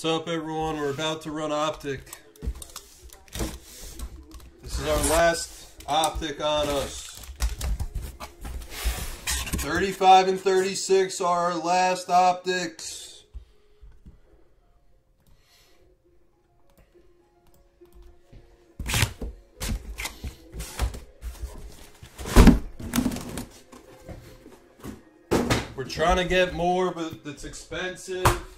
What's up, everyone? We're about to run optic. This is our last optic on us. 35 and 36 are our last optics. We're trying to get more, but it's expensive.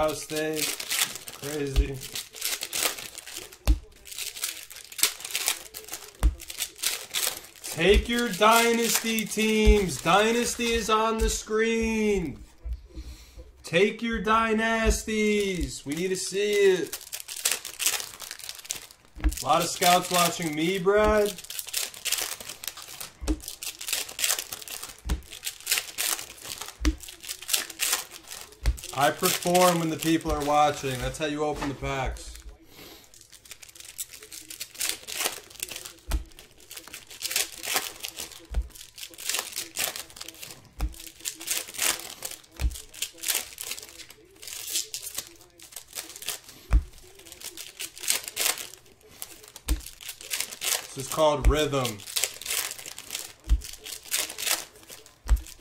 Ohio State. Crazy. Take your dynasty teams. Dynasty is on the screen. Take your dynasties. We need to see it. A lot of scouts watching me, Brad. I perform when the people are watching. That's how you open the packs. This is called rhythm.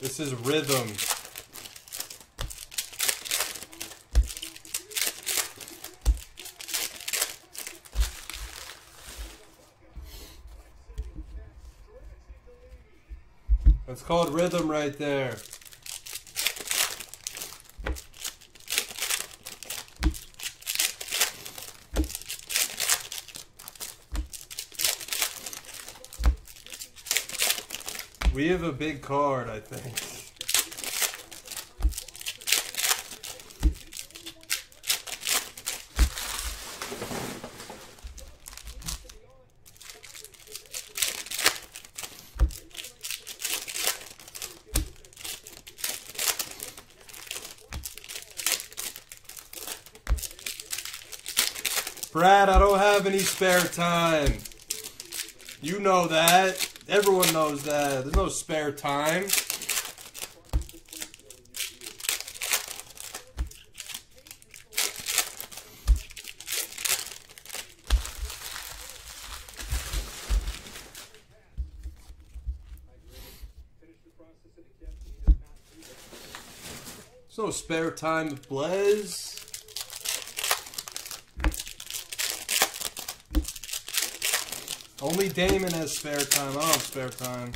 This is rhythm. Called rhythm right there. We have a big card, I think. Brad, I don't have any spare time. You know that. Everyone knows that. There's no spare time. There's no spare time with Blaze. Only Damon has spare time. I don't have spare time.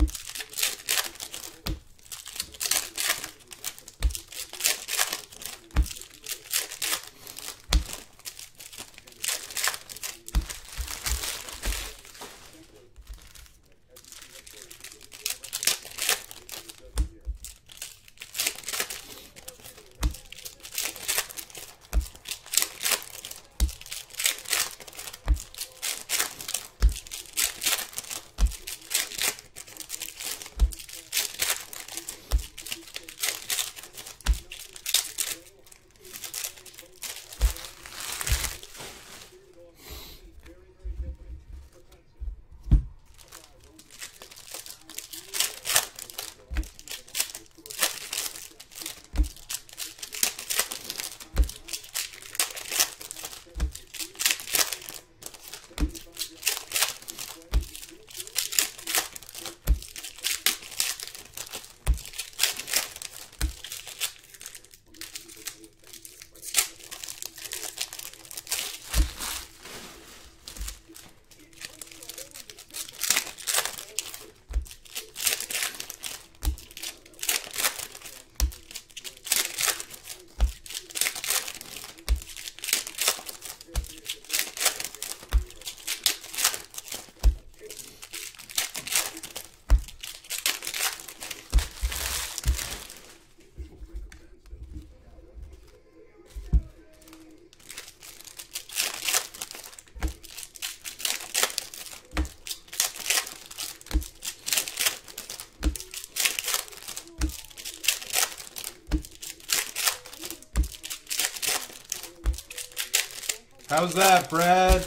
How's that, Brad?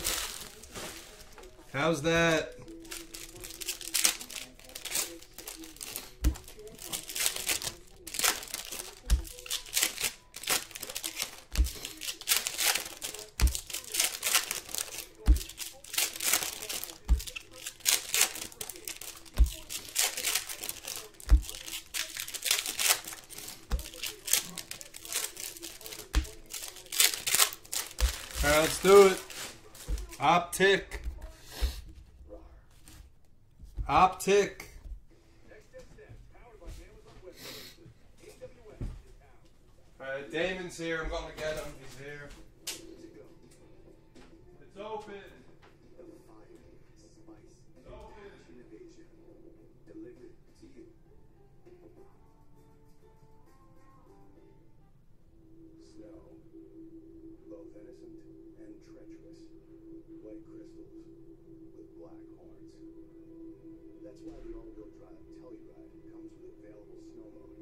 How's that? Do it. Optic. Optic. All right, Damon's here. I'm going to get him. He's here. It's open. Snow, and treacherous, white crystals with black horns. That's why the all-wheel drive Telluride comes with available snow mode.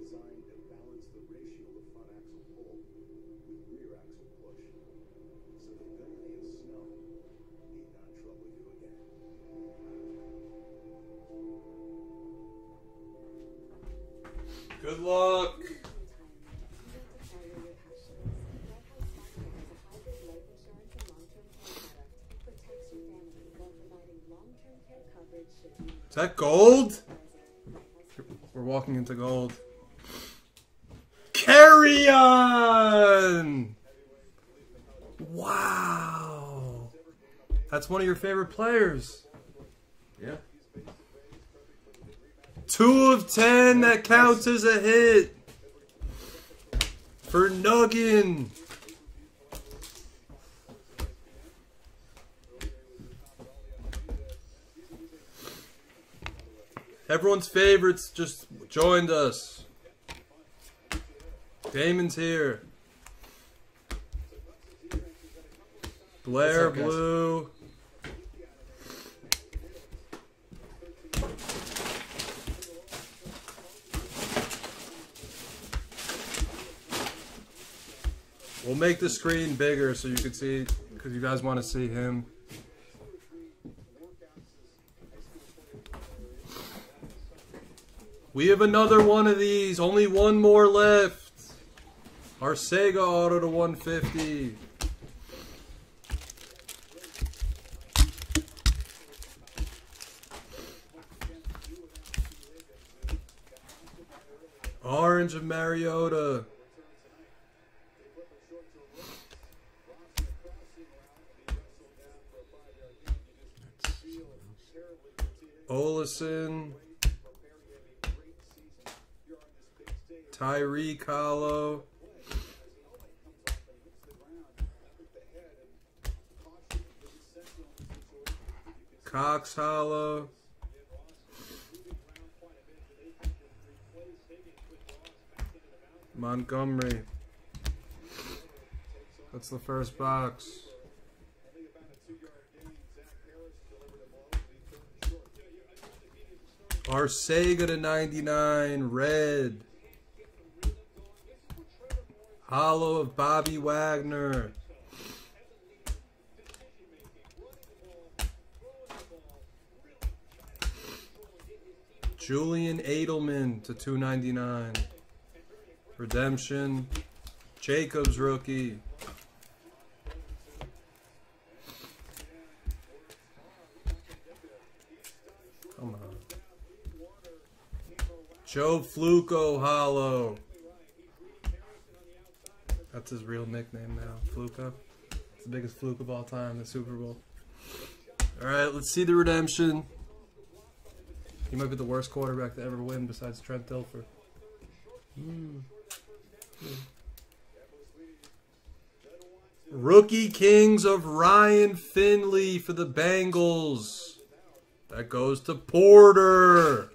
Designed to balance the ratio of front axle pull with rear axle push, so snow need not trouble you again. Good luck. Is that gold? We're walking into gold. Carry on! Wow. That's one of your favorite players. Yeah. Two of ten, that counts as a hit. For Nuggin. Everyone's favorites just joined us. Damon's here. Blair up? Blue. We'll make the screen bigger so you can see, because you guys want to see him. We have another one of these. Only one more left. Arcega Auto to 150. Orange of Mariota. Tyreek Hollow. Cox Hollow. Montgomery. That's the first box. Arcega to 99, red. Hollow of Bobby Wagner. Julian Edelman to 299. Redemption. Jacobs rookie. Come on. Joe Fluco Hollow. That's his real nickname now, Fluco. It's the biggest fluke of all time, the Super Bowl. All right, let's see the redemption. He might be the worst quarterback to ever win besides Trent Dilfer. Rookie Kings of Ryan Finley for the Bengals. That goes to Porter.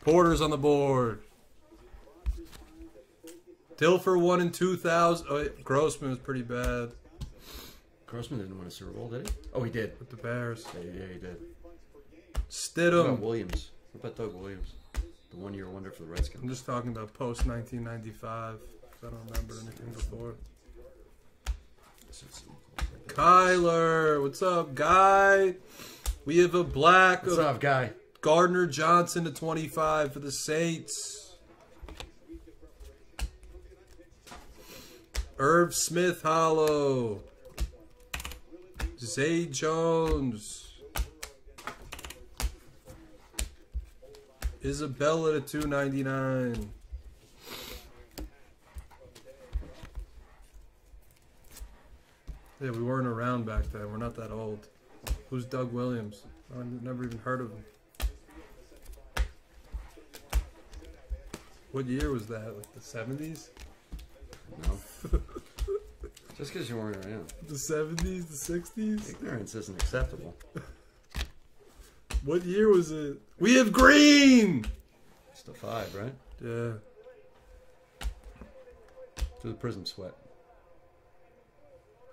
Porter's on the board. Dilfer won in 2000. Oh, Grossman was pretty bad Grossman didn't win a Super Bowl, did he? Oh, he did. with the Bears. Yeah, yeah he did. What Stidham. about Williams? What about Doug Williams? The one-year wonder for the Redskins. I'm just talking about post 1995. I don't remember anything before. Kyler, what's up, guy? We have a black What's up, guy? Gardner Johnson to 25 for the Saints. Irv Smith Hollow. Zay Jones. Isabella to 299. Yeah, we weren't around back then. We're not that old. Who's Doug Williams? I've never even heard of him. What year was that? Like the 70s? No. Just because you weren't around. The 70s? The 60s? Ignorance isn't acceptable. What year was it? We have green! It's the five, right? Yeah. To the prism sweat.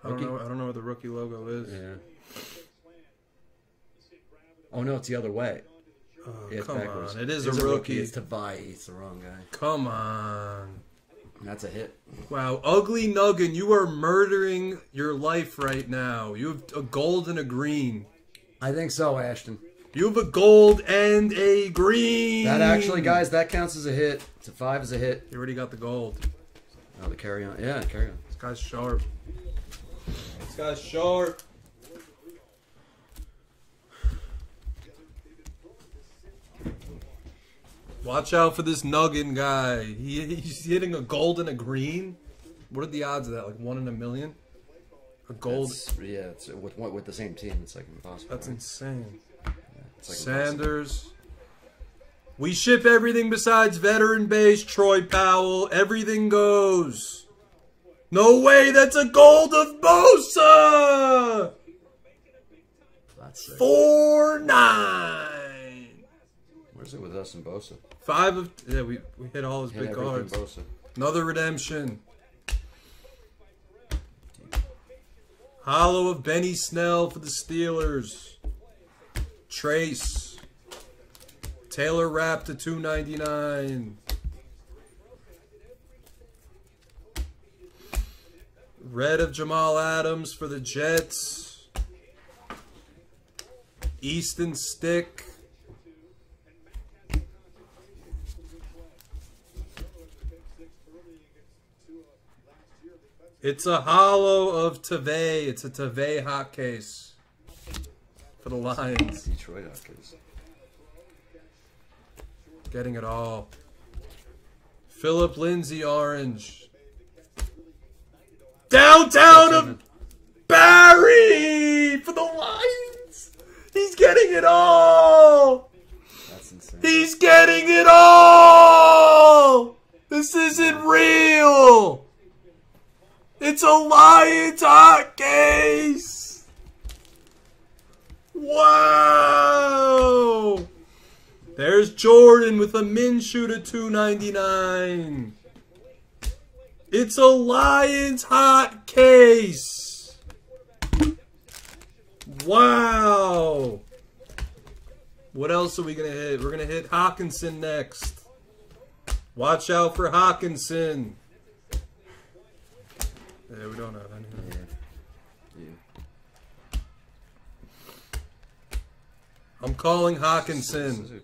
I don't Rookie. know. I don't know what the rookie logo is. Yeah. Oh no, it's the other way. Oh, it's come backwards. on. It is It's a rookie. It's Tavai. It's the wrong guy. Come on. That's a hit. Wow, ugly Nuggin, you are murdering your life right now. You have a gold and a green. I think so, Ashton. You have a gold and a green. That actually, guys, that counts as a hit. It's a five as a hit. You already got the gold. Oh, the carry on. Yeah, carry on. This guy's sharp. This guy's sharp. Watch out for this Nuggin guy. He, he's hitting a gold and a green. What are the odds of that? Like one in a million? A gold. That's, That's- yeah, it's with with the same team. It's like impossible. right? insane. It's like impossible. Sanders. We ship everything besides veteran base, Troy Powell. Everything goes. No way, that's a gold of Bosa! That's 4 9. Where's it with us and Bosa? Five of. Yeah, we, we hit all his Hit big cards. Bosa. Another redemption. Hollow of Benny Snell for the Steelers. Trace. Taylor Rapp to 299. Red of Jamal Adams for the Jets. Easton Stick. It's a hollow of Tave. It's a Tave hot case for the Lions. Detroit Outkids. Getting it all. Philip Lindsay orange. Downtown of Barry for the Lions. He's getting it all. That's insane. He's getting it all. This isn't real. It's a Lions hot case. Wow. There's Jordan with a Minshew to 299. It's a Lions hot case. Wow. What else are we going to hit? We're going to hit Hockenson next. Watch out for Hockenson. Yeah, we don't have any. Yeah. Yeah. I'm calling Hockenson.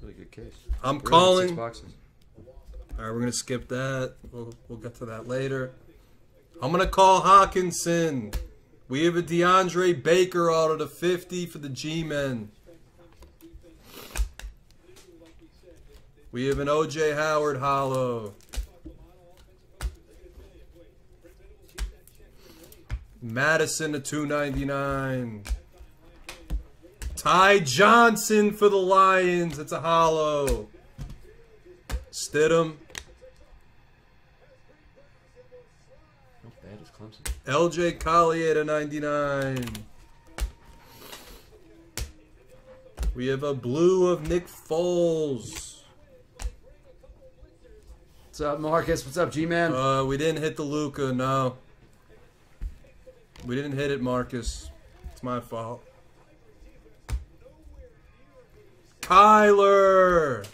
really good case. I'm good calling. All right, we're gonna skip that. We'll we'll get to that later. I'm gonna call Hockenson. We have a DeAndre Baker auto to 50 for the G-men. We have an OJ Howard hollow. Madison to 299. Ty Johnson for the Lions. It's a hollow. Stidham. LJ Collier to 99. We have a blue of Nick Foles. What's up, Marcus? What's up, G-Man? Uh, we didn't hit the Luca, no. We didn't hit it, Marcus. It's my fault. Kyler.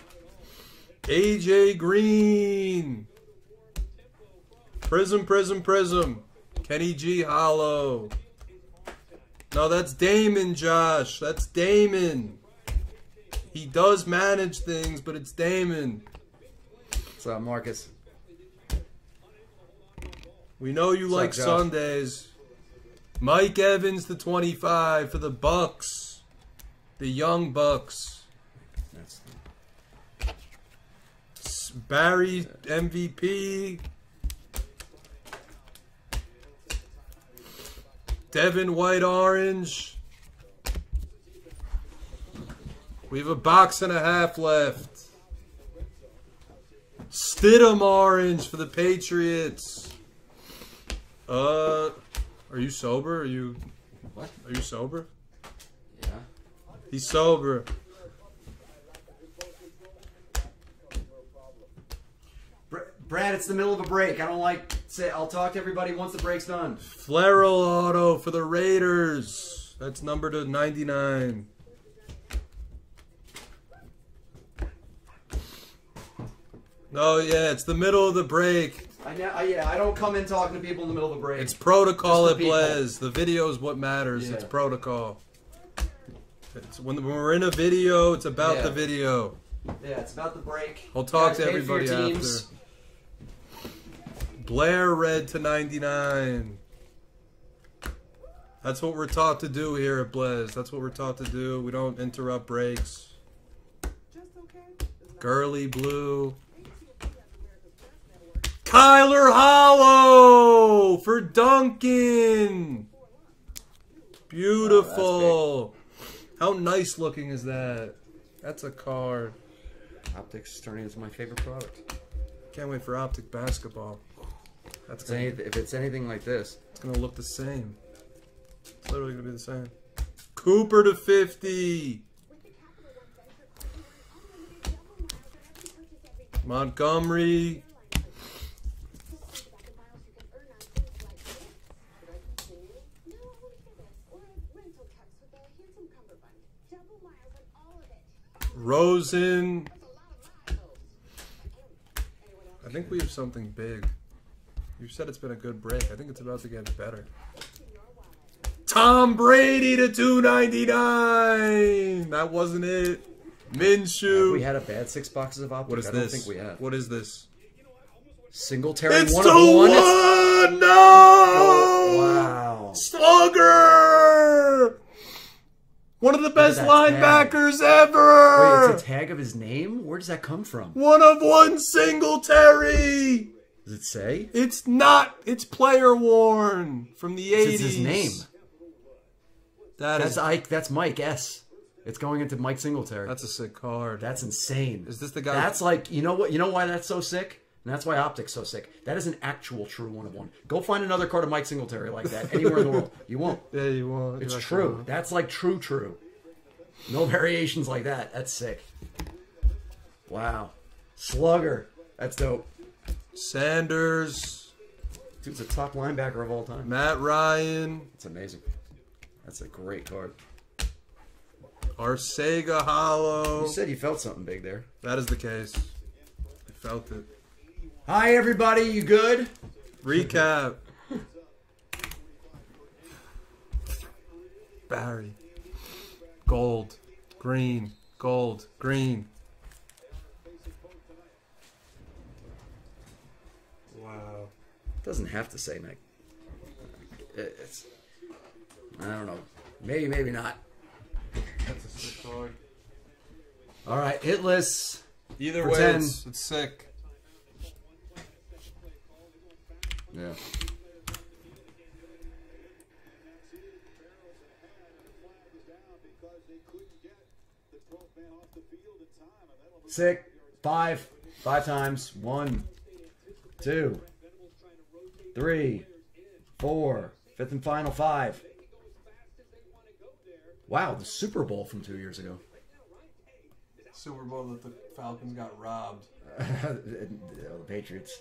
AJ Green. Prism, Prism, Prism. Kenny G Hollow. No, that's Damon, Josh. That's Damon. He does manage things, but it's Damon. What's up, Marcus? We know you What's like Josh? Sundays. Mike Evans the 25 for the Bucks. The young Bucks. That's S- Barry MVP. Devin White Orange. We have a box and a half left. Stidham Orange for the Patriots. Uh, are you sober? Are you what? are you sober? Yeah. He's sober. Brad, it's the middle of a break. I don't like. Say, I'll talk to everybody once the break's done. Flair auto for the Raiders. That's number to 99. No, yeah, it's the middle of the break. I, ne- I yeah, I don't come in talking to people in the middle of a break. It's protocol at the. Blaze. The video is what matters. Yeah. It's protocol. It's when, when we're in a video, it's about Yeah. the video. yeah, it's about the break. I'll talk to pay for your everybody teams. after. Blair red to 99. That's what we're taught to do here at Blaze. That's what we're taught to do. We don't interrupt breaks. Just okay. Girly blue. Kyler Hollow for Duncan. Beautiful. Oh, How nice looking is that? That's a card. Optics turning into my favorite product. Can't wait for optic basketball. That's It's gonna, any, if it's anything like this, it's gonna look the same. It's literally gonna be the same. Cooper to fifty. Montgomery. Rosen. I think we have something big. You said it's been a good break. I think it's about to get better. Tom Brady to 299. That wasn't it. Minshew. we had a bad six boxes of optics. what is I this? think we have. What is this? Singletary It's one the of one. one. No. Wow. Slugger. One of the best linebackers Wait, ever. Wait, it's a tag of his name? Where does that come from? one of one Singletary. Does it say? It's not. It's player worn from the eighties. It's his name. That That's is. Ike. That's Mike S. It's going into Mike Singletary. That's a sick card. That's insane. Is this the guy- That's like you know what? You know why that's so sick? And that's why optics so sick. That is an actual true one of one. Go find another card of Mike Singletary like that anywhere in the world. You won't. yeah, you won't. It's you true. want. That's like true, true. No variations like that. That's sick. Wow. Slugger. That's dope. Sanders, Dude's a top linebacker of all time. Matt Ryan, It's amazing. That's a great card. Arcega Hollow. You said you felt something big there. That is the case. I felt it. Hi, everybody. You good? Recap. Barry. Gold. Green. Gold. Green. Wow. Doesn't have to say Nick. It's. I don't know. Maybe, maybe not. That's a sick card. All right, hitless. Either Pretend. way, it's, it's sick. Yeah. Sick. Five. Five times. One, two, three, four. Fifth and final five. Wow, the Super Bowl from two years ago. Super Bowl that the Falcons got robbed. the Patriots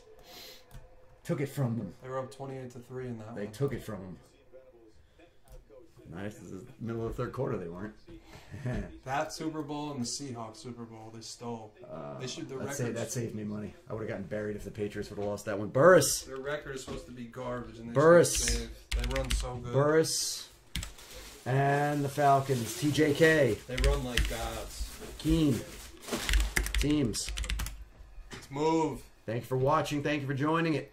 took it from them. They were up 28 to 3 in that They one. took it from them. Nice. This is the middle of the third quarter. They weren't. That Super Bowl and the Seahawks Super Bowl, they stole. Uh, they should. Their that, record. saved, that saved me money. I would have gotten buried if the Patriots would have lost that one. Burris. Their record is supposed to be garbage, and they Burris. save. They run so good. Burris. And the Falcons. TJK. They run like gods. Keen. Teams. Let's move. Thank you for watching. Thank you for joining it.